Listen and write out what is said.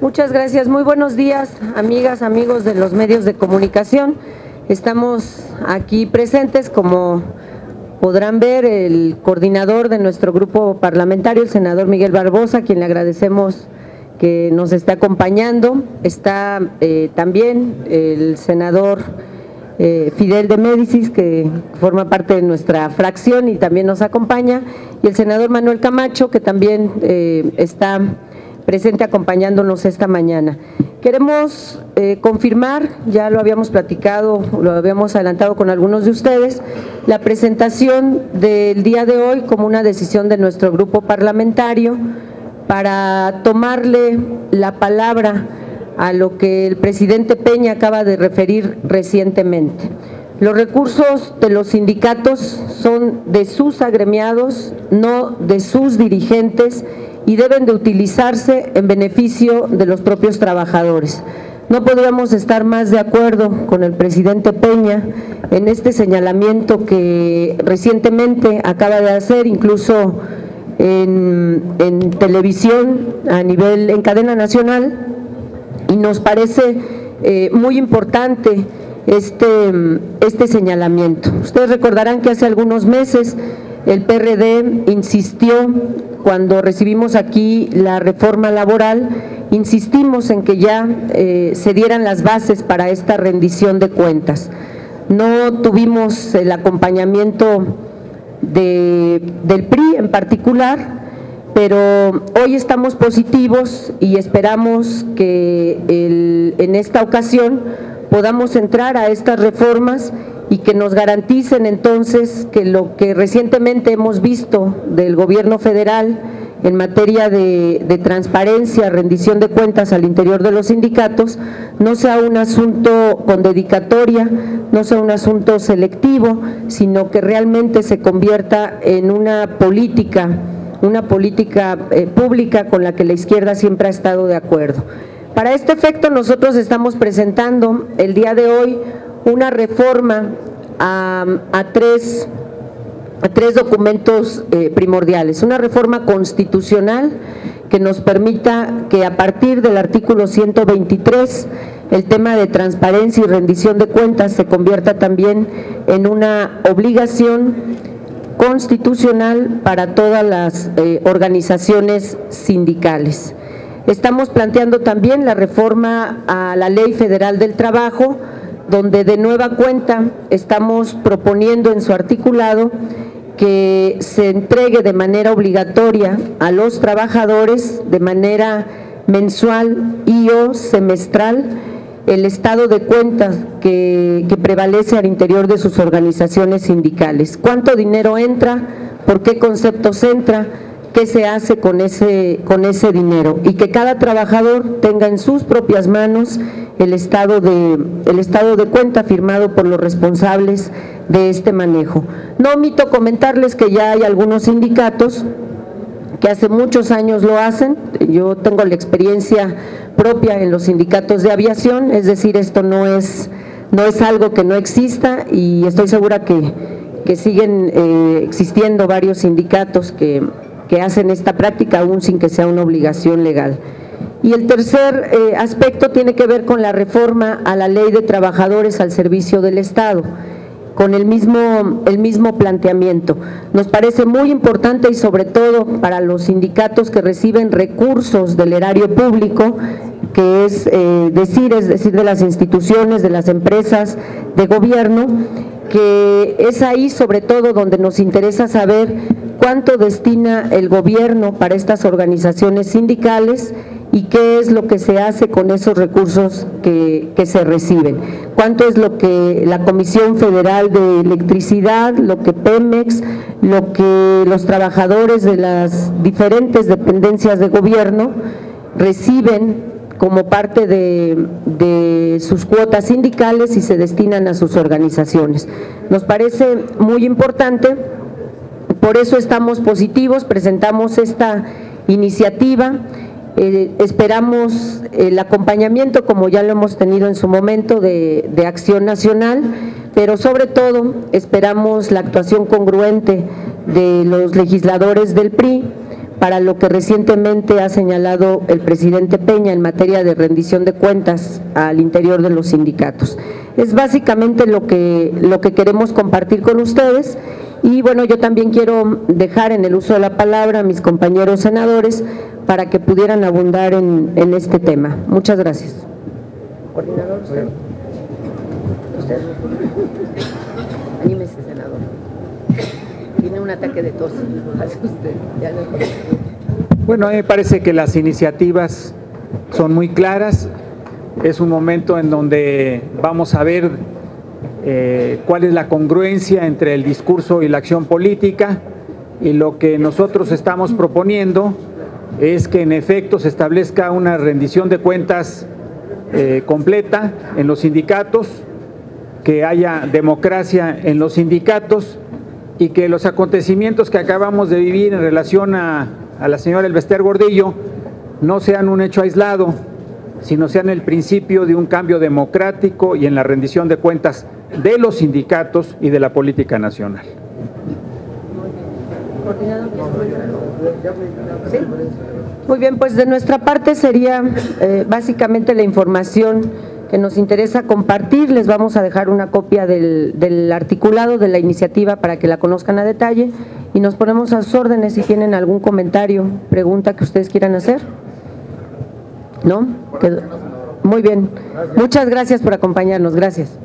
Muchas gracias. Muy buenos días, amigas, amigos de los medios de comunicación. Estamos aquí presentes, como podrán ver, el coordinador de nuestro grupo parlamentario, el senador Miguel Barbosa, a quien le agradecemos que nos está acompañando. Está eh, también el senador eh, Fidel de Médicis, que forma parte de nuestra fracción y también nos acompaña, y el senador Manuel Camacho, que también eh, está presente acompañándonos esta mañana. Queremos eh, confirmar, ya lo habíamos platicado, lo habíamos adelantado con algunos de ustedes, la presentación del día de hoy como una decisión de nuestro grupo parlamentario para tomarle la palabra a lo que el presidente Peña acaba de referir recientemente. Los recursos de los sindicatos son de sus agremiados, no de sus dirigentes y deben de utilizarse en beneficio de los propios trabajadores. No podríamos estar más de acuerdo con el presidente Peña en este señalamiento que recientemente acaba de hacer, incluso en, televisión a nivel, en cadena nacional, y nos parece eh, muy importante este, este señalamiento. Ustedes recordarán que hace algunos meses el PRD insistió cuando recibimos aquí la reforma laboral, insistimos en que ya eh, se dieran las bases para esta rendición de cuentas. No tuvimos el acompañamiento del PRI en particular, pero hoy estamos positivos y esperamos que en esta ocasión podamos entrar a estas reformas y que nos garanticen entonces que lo que recientemente hemos visto del gobierno federal en materia de, transparencia, rendición de cuentas al interior de los sindicatos, no sea un asunto con dedicatoria, no sea un asunto selectivo, sino que realmente se convierta en una política, una política eh, pública con la que la izquierda siempre ha estado de acuerdo. Para este efecto nosotros estamos presentando el día de hoy una reforma a, tres, tres documentos eh, primordiales. Una reforma constitucional que nos permita que a partir del artículo 123 el tema de transparencia y rendición de cuentas se convierta también en una obligación constitucional para todas las eh, organizaciones sindicales. Estamos planteando también la reforma a la Ley Federal del Trabajo, donde de nueva cuenta estamos proponiendo en su articulado que se entregue de manera obligatoria a los trabajadores de manera mensual y o semestral el estado de cuentas que, que, prevalece al interior de sus organizaciones sindicales. ¿Cuánto dinero entra? ¿Por qué conceptos entra? Qué se hace con ese, con ese dinero y que cada trabajador tenga en sus propias manos el estado, de, el estado de cuenta firmado por los responsables de este manejo. No omito comentarles que ya hay algunos sindicatos que hace muchos años lo hacen, yo tengo la experiencia propia en los sindicatos de aviación, es decir, esto no es, no es algo que no exista y estoy segura que, que siguen eh, existiendo varios sindicatos que que hacen esta práctica aún sin que sea una obligación legal. Y el tercer eh, aspecto tiene que ver con la reforma a la ley de trabajadores al servicio del Estado con el mismo, el mismo planteamiento. Nos parece muy importante y sobre todo para los sindicatos que reciben recursos del erario público, que es eh, decir, es decir, de las instituciones, de las empresas de gobierno, que es ahí sobre todo donde nos interesa saber cuánto destina el gobierno para estas organizaciones sindicales y qué es lo que se hace con esos recursos que, se reciben. Cuánto es lo que la Comisión Federal de Electricidad, lo que Pemex, lo que los trabajadores de las diferentes dependencias de gobierno reciben como parte de, de, sus cuotas sindicales y se destinan a sus organizaciones. Nos parece muy importante por eso estamos positivos, presentamos esta iniciativa, eh, esperamos el acompañamiento, como ya lo hemos tenido en su momento, de, Acción Nacional, pero sobre todo esperamos la actuación congruente de los legisladores del PRI para lo que recientemente ha señalado el presidente Peña en materia de rendición de cuentas al interior de los sindicatos. Es básicamente lo que, lo que queremos compartir con ustedes y bueno, yo también quiero dejar en el uso de la palabra a mis compañeros senadores para que pudieran abundar en, en este tema. Muchas gracias. Coordinador, usted. Usted. Anímese, senador. Tiene un ataque de tos. Hace usted. Ya no Bueno, a mí me parece que las iniciativas son muy claras. Es un momento en donde vamos a ver eh, cuál es la congruencia entre el discurso y la acción política. Y lo que nosotros estamos proponiendo es que en efecto se establezca una rendición de cuentas eh, completa en los sindicatos, que haya democracia en los sindicatos y que los acontecimientos que acabamos de vivir en relación a, a la señora Elvester Gordillo no sean un hecho aislado, sino sean el principio de un cambio democrático y en la rendición de cuentas de los sindicatos y de la política nacional. Muy bien, pues de nuestra parte sería eh, básicamente la información que nos interesa compartir. Les vamos a dejar una copia del, del, articulado de la iniciativa para que la conozcan a detalle y nos ponemos a sus órdenes si tienen algún comentario, pregunta que ustedes quieran hacer. ¿No? Muy bien. Muchas gracias por acompañarnos. Gracias.